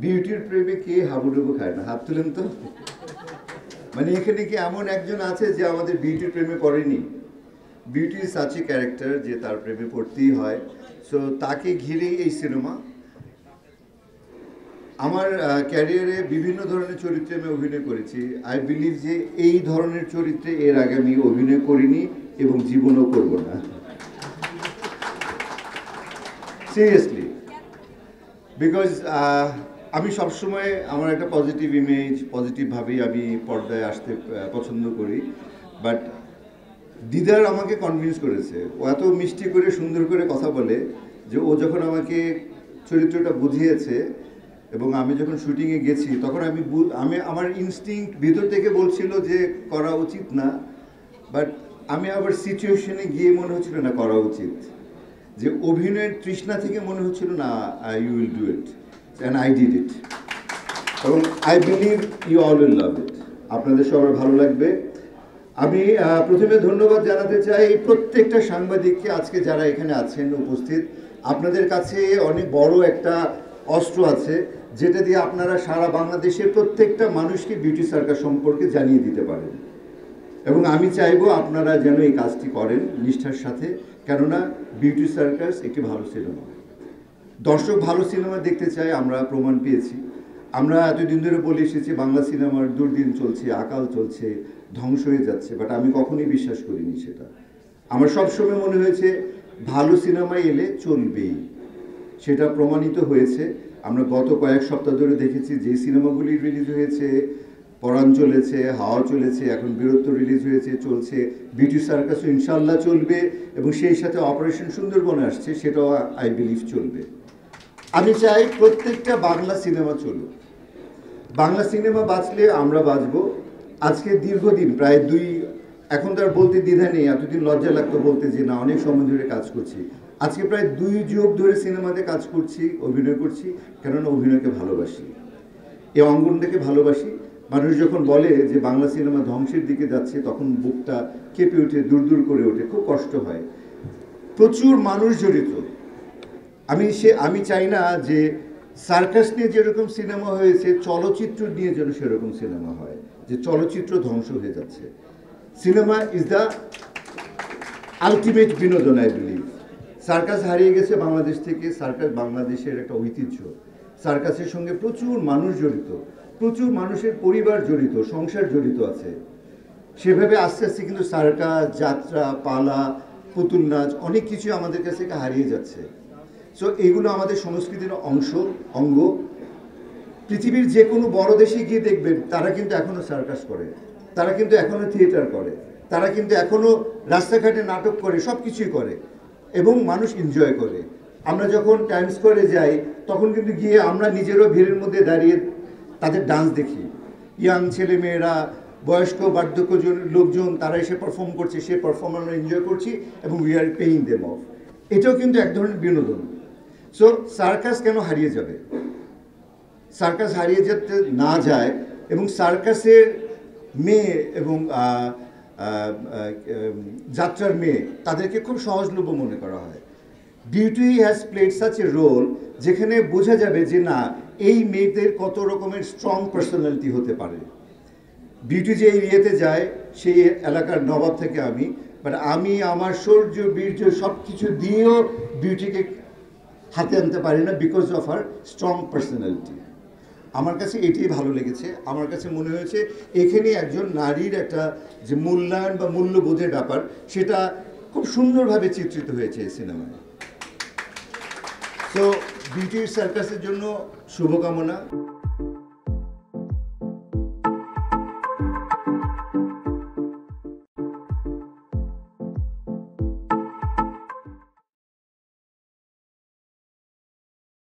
বিউটির প্রেমে কে হাবুডুবু খায় না? হাত তুলেন তো। মানে এখানে কি এমন একজন আছে যে আমাদের বিউটির প্রেমে পড়েনি? বিউটি সাচি ক্যারেক্টার যে তার প্রেমে পড়তেই হয়। সো তাকে ঘিরেই এই সিনেমা। আমার ক্যারিয়ারে বিভিন্ন ধরনের চরিত্রে আমি অভিনয় করেছি। আই বিলিভ যে এই ধরনের চরিত্রে এর আগে আমি অভিনয় করিনি এবং জীবনও করব না। সিরিয়াসলি বিকজ আমি সবসময় আমার একটা পজিটিভ ইমেজ পজিটিভভাবেই আমি পর্দায় আসতে পছন্দ করি। বাট দিদার আমাকে কনভিন্স করেছে। ও এত মিষ্টি করে, সুন্দর করে কথা বলে যে ও যখন আমাকে চরিত্রটা বুঝিয়েছে এবং আমি যখন শুটিংয়ে গেছি, তখন আমি আমি আমার ইনস্টিংক্ট ভিতর থেকে বলছিল যে করা উচিত না। বাট আমি আবার সিচুয়েশনে গিয়ে মনে হচ্ছিল না করা উচিত। যে অভিনয়ের তৃষ্ণা থেকে মনে হচ্ছিল না you will do it and I did it এবং I believe you all will love it আপনাদের সবার ভালো লাগবে। আমি প্রথমে ধন্যবাদ জানাতে চাই এই প্রত্যেকটা সাংবাদিককে আজকে যারা এখানে আছেন, উপস্থিত। আপনাদের কাছে অনেক বড় একটা অস্ত্র আছে, যেটা দিয়ে আপনারা সারা বাংলাদেশের প্রত্যেকটা মানুষকে বিউটি সার্কাস সম্পর্কে জানিয়ে দিতে পারেন। এবং আমি চাইব আপনারা যেন এই কাজটি করেন নিষ্ঠার সাথে। কেননা বিউটি সার্কাস একটি ভালো সিনেমা দর্শক ভালো সিনেমা দেখতে চায়, আমরা প্রমাণ পেয়েছি। আমরা এতদিন ধরে বলে এসেছি, বাংলা সিনেমার দুর্দিন চলছে, আকাল চলছে, ধ্বংস হয়ে যাচ্ছে বাট আমি কখনোই বিশ্বাস করিনি সেটা। আমার সবসময় মনে হয়েছে, ভালো সিনেমা এলে চলবেই। সেটা প্রমাণিত হয়েছে। আমরা গত কয়েক সপ্তাহ ধরে দেখেছি, যে সিনেমাগুলি রিলিজ হয়েছে, পরাণ চলেছে, হাওয়া চলেছে, এখন বীরত্ব রিলিজ হয়েছে, চলছে, বিউটি সার্কাসও ইনশাল্লাহ চলবে, এবং সেই সাথে অপারেশন সুন্দরবনে আসছে, সেটাও আই বিলিভ চলবে। আমি চাই প্রত্যেকটা বাংলা সিনেমা চলুক। বাংলা সিনেমা বাঁচলে আমরা বাঁচবো। আজকে দীর্ঘদিন, প্রায় দুই, এখন তার বলতে দ্বিধা নেই, এতদিন লজ্জা লাগতো বলতে যে না, অনেক সময় ধরে কাজ করছি। আজকে প্রায় দুই যুগ ধরে সিনেমাতে কাজ করছি, অভিনয় করছি, কেননা অভিনয়কে ভালোবাসি। এই অঙ্গনটাকে ভালোবাসি। মানুষ যখন বলে যে বাংলা সিনেমা ধ্বংসের দিকে যাচ্ছে, তখন বুকটা কেঁপে ওঠে, দূর দূর করে ওঠে, খুব কষ্ট হয়। প্রচুর মানুষ জড়িত। আমি সে, আমি চাই না যে সার্কাস নিয়ে যেরকম সিনেমা হয়েছে, চলচ্চিত্র নিয়ে যেন সেরকম সিনেমা হয়, যে চলচ্চিত্র ধ্বংস হয়ে যাচ্ছে। সিনেমা ইজ দ্য আলটিমেট বিনোদন আই বিলিভ সার্কাস হারিয়ে গেছে বাংলাদেশ থেকে, সার্কাস বাংলাদেশের একটা ঐতিহ্য। সার্কাসের সঙ্গে প্রচুর মানুষ জড়িত, প্রচুর মানুষের পরিবার জড়িত, সংসার জড়িত আছে। সেভাবে আস্তে আস্তে কিন্তু সার্কাস, যাত্রা, পালা, পুতুল নাচ, অনেক কিছু আমাদের কাছ থেকে হারিয়ে যাচ্ছে। সো এগুলো আমাদের সংস্কৃতির অংশ, অঙ্গ। পৃথিবীর যে কোনো বড় দেশে গিয়ে দেখবেন, তারা কিন্তু এখনও সার্কাস করে, তারা কিন্তু এখনও থিয়েটার করে, তারা কিন্তু এখনও রাস্তাঘাটে নাটক করে সব কিছুই করে এবং মানুষ এনজয় করে। আমরা যখন টাইম স্কোয়ারে যাই, তখন কিন্তু গিয়ে আমরা নিজেরও ভিড়ের মধ্যে দাঁড়িয়ে তাদের ডান্স দেখি। ইয়াং ছেলে মেয়েরা বয়স্ক বার্ধক্য জন- লোকজন, তারা এসে পারফর্ম করছে, সে পারফর্ম আমরা এনজয় করছি এবং we are paying them off এটাও কিন্তু এক ধরনের বিনোদন। সো সার্কাস কেন হারিয়ে যাবে? সার্কাস হারিয়ে যেতে না যায় এবং সার্কাসের মেয়ে এবং যাত্রার মেয়ে তাদেরকে খুব সহজলভ্য মনে করা হয়। Beauty has played such a role যেখানে বোঝা যাবে যে না, এই মেয়েদের কত রকমের স্ট্রং পার্সোনালিটি হতে পারে। বিউটি যে এরিয়াতে যায়, সেই এলাকার নবাব থেকে আমি বাট আমি আমার শৌর্য বীর্য সব কিছু দিয়েও বিউটিকে হাতে আনতে পারি না because of our strong personality আমার কাছে এটাই ভালো লেগেছে। আমার কাছে মনে হয়েছে, এখানে একজন নারীর একটা যে মূল্যায়ন বা মূল্যবোধের ব্যাপার, সেটা খুব সুন্দরভাবে চিত্রিত হয়েছে এই সিনেমায় সো বিউটির সার্কাসের জন্য শুভকামনা।